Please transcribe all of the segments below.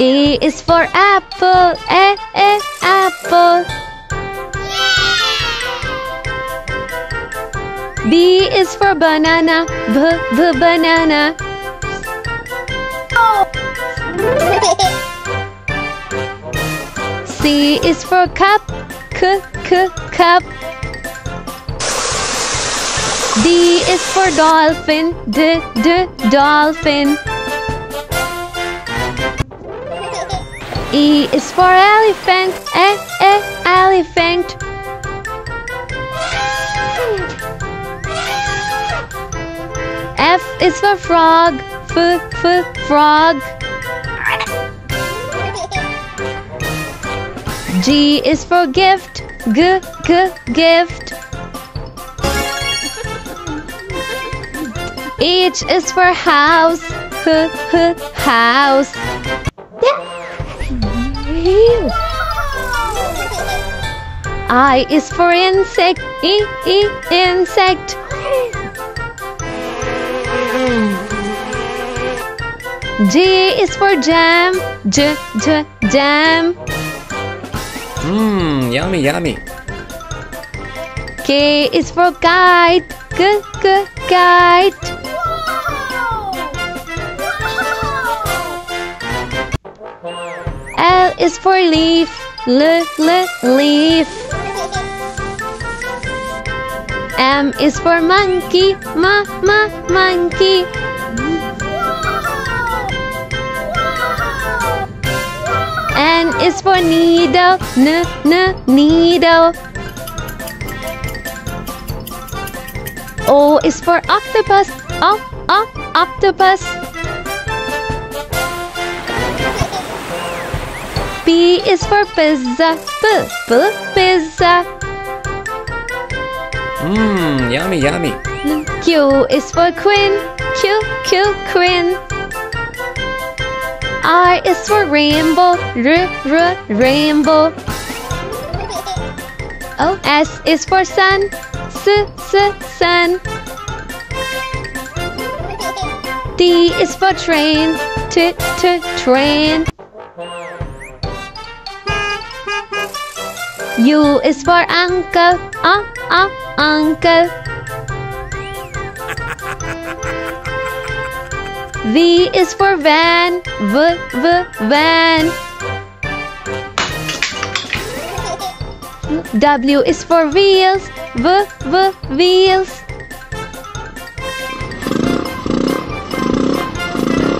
A is for apple, a, a, apple. B is for banana, b, b, banana. C is for cup, c, c, cup. D is for dolphin, d, d, dolphin. E is for elephant, e, e, elephant. F is for frog, f, f, frog. G is for gift, g, g, gift. H is for house, h, h, house. I is for insect, e, e, insect. J is for jam, j, j, jam. Mmm, yummy, yummy. K is for kite, k, k, kite. L is for leaf, l, l, leaf. M is for monkey, ma, ma, monkey. N is for needle, n, n, needle. O is for octopus, o, o, octopus. P is for pizza, p, p, pizza. Mmm, yummy, yummy. Q is for queen, Q, Q, queen. R is for rainbow, r, r, rainbow. Oh, S is for sun, s, s, sun. T is for train, t, t, train. U is for uncle, uh, uh, uncle. V is for van, v, v, van. W is for wheels, v, v, wheels.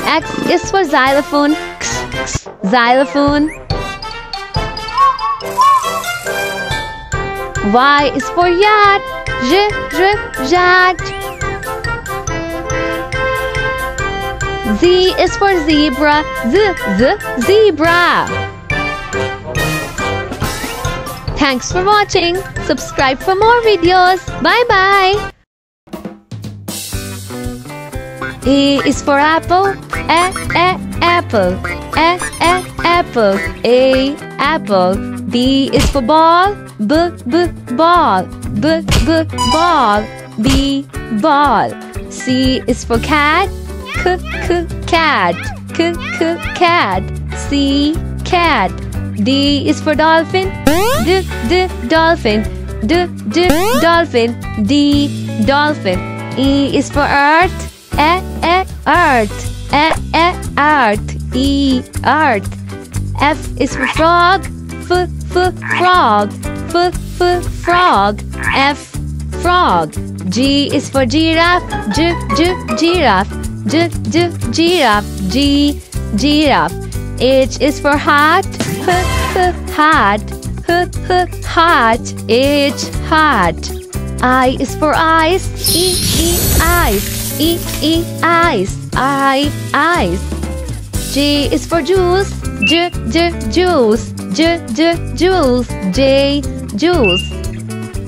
X is for xylophone, x, x, xylophone. Y is for yacht, j, j, yacht. Z is for zebra, z, z, zebra. Thanks for watching. Subscribe for more videos. Bye bye. A is for apple, a, a, apple, a, a, apple, a, apple. B is for ball, b, b, ball, b, b, ball, b, ball. C is for cat, k, k, cat, k, k, cat, C, cat. D is for dolphin, d, d, dolphin, d, d, dolphin, D, dolphin. E is for earth, e, e, earth, e, e, earth, E, earth. F is for frog, f, f, frog, f, f, frog, F, frog. G is for giraffe, j, j, giraffe, j, j, giraffe, G, giraffe. H is for heart, h, h, heart, h, h, heart, H, heart. I is for eyes, E, E, eyes, E, E, eyes, I, eyes. J is for juice, J, J, juice, J, J, juice, J, juice.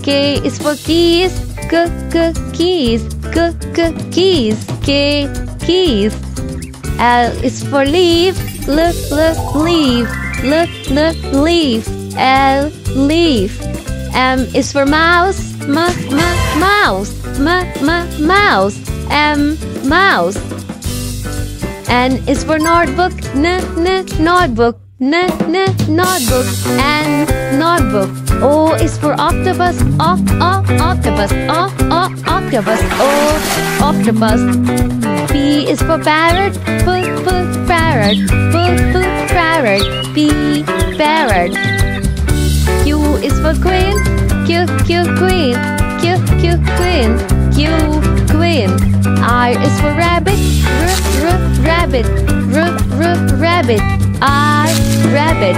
K is for keys, K, K, keys, K, K, keys, K, keys. L is for leaf, L, L, leaf, L, L, leaf, L, leaf. M is for mouse, M, M, mouse, M, M, mouse, M, mouse. N is for notebook, n n notebook, n n notebook, N notebook. O is for octopus, o o octopus, o o octopus, O octopus. P is for parrot, p p parrot, p p parrot, P parrot. Q is for queen, Q Q queen, Q Q queen, Q queen. R is for rabbit, R R rabbit, R R rabbit, I rabbit.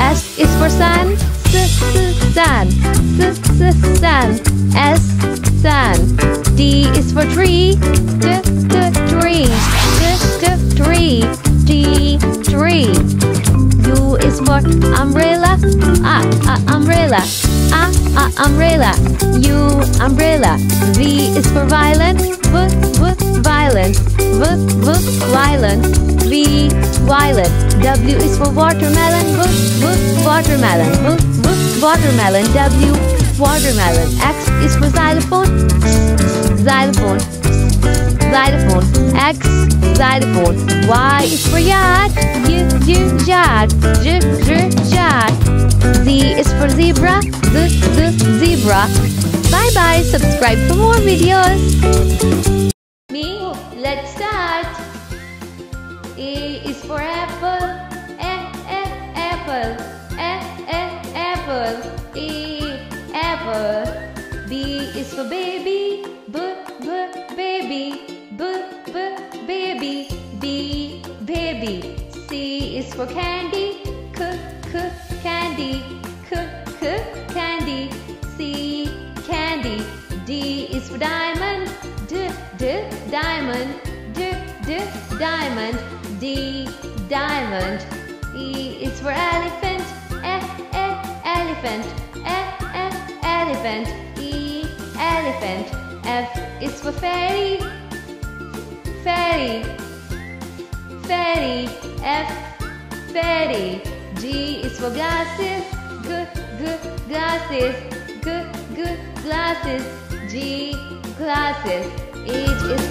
S is for sun, S S sun, S S sun, S sun. D is for tree, D D tree, D D tree, D tree. U is for umbrella, ah, ah, umbrella, ah, ah, umbrella, U, umbrella. V is for violent, V, violent, V, V, violent, V, violent. W is for watermelon, V, V, watermelon, V, V, watermelon, W, watermelon. X is for xylophone, xylophone, xylophone, X, xylophone. Y is for yard, Y, Y, yard, J, J, yard. Z is for zebra, Z, Z, zebra. Bye bye, subscribe for more videos. Me, let's start. A is for apple, A, A, apple, A, A, apple, A, apple. B is for baby, B, B, baby, baby. C is for candy, C, C, candy, C, C, candy, C, candy. D is for diamond, D, D, diamond, D, D, diamond, D, diamond. E is for elephant, E, E, elephant, E, E, elephant, E, elephant. F is for fairy, fairy, fairy, F, fairy. G is for glasses, G, G, glasses, G, G, glasses, G, glasses. H is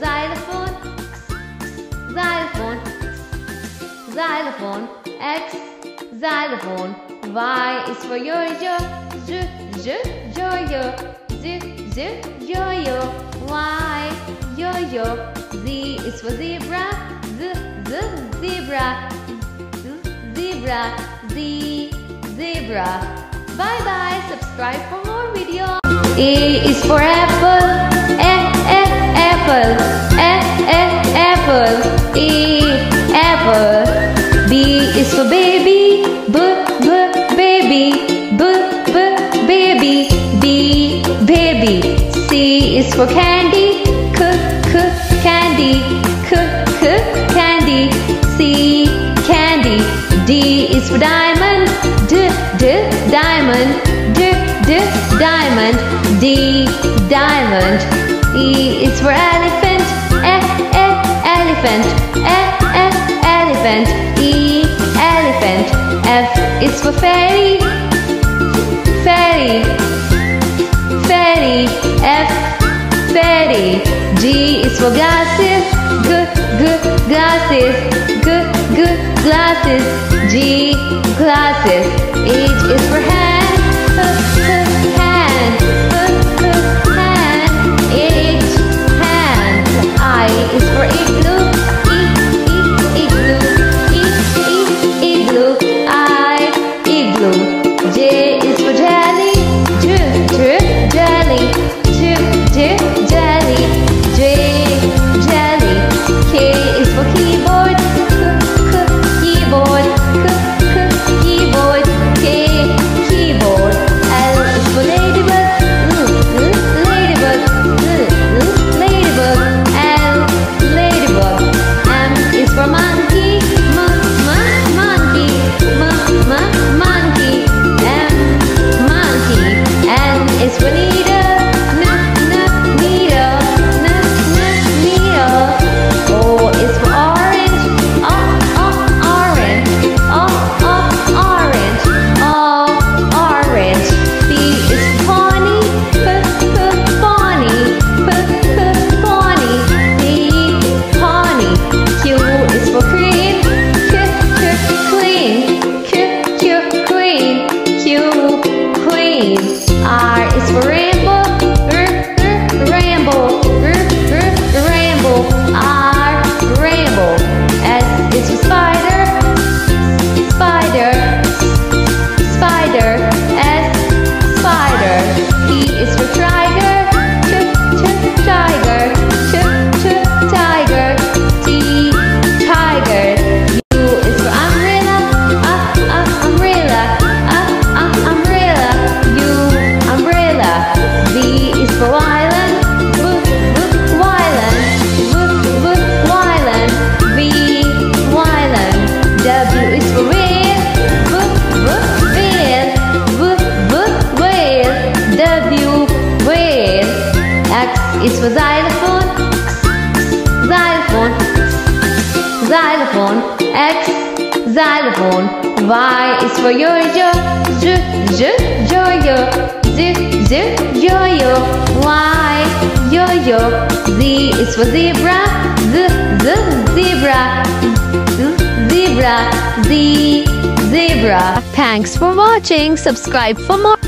Xylophone, xylophone, xylophone, X, xylophone. Y is for yo-yo, Z, Z, yo-yo, Z, Z, yo-yo, Y, yo-yo. Z is for zebra, Z, Z, zebra, Z, zebra, Z, zebra. Bye bye, subscribe for more videos. A is for apple. Apple. A, A, apple. A, apple. B is for baby. B, B, baby. B, B, baby. B, baby. C is for candy. C, C, candy. C, C, candy. C, candy. D is for diamond. D, D, diamond. D, D, diamond. D, diamond. E is for eh, eh, elephant. E, E, elephant. E, E, elephant. E, elephant. F is for fairy. Fairy. Fairy. F, fairy. G is for glasses. G, G, glasses. G, G, glasses. G, glasses. H is for hand. Is for xylophone. Xylophone. Xylophone. X, xylophone. Y is for yo-yo. Z, z, yo-yo. Z, z, yo-yo. Y, yo-yo. Z is for zebra. Z, z, zebra. Z, zebra. Z, zebra. Thanks for watching. Subscribe for more.